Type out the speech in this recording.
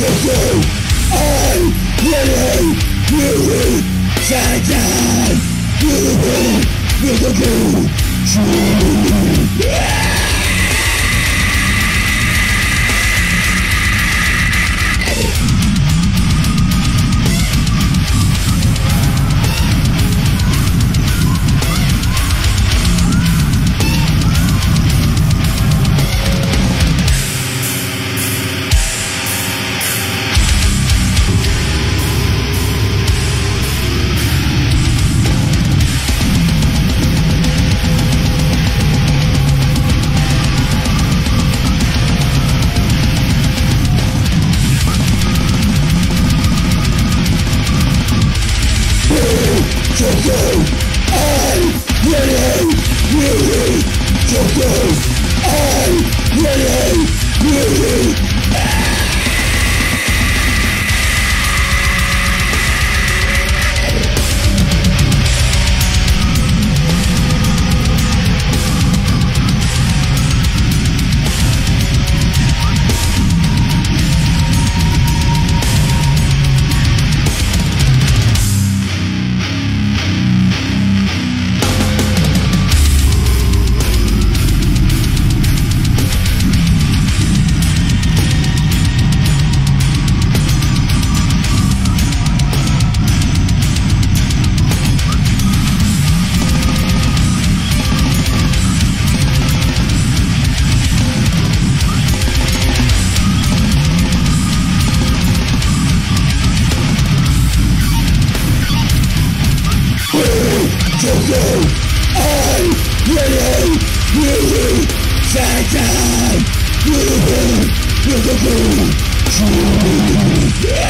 to do I will You. will Satan You will Will go True to go. I'm ready, ready go. I'm ready. to you I really, really thank them You. will,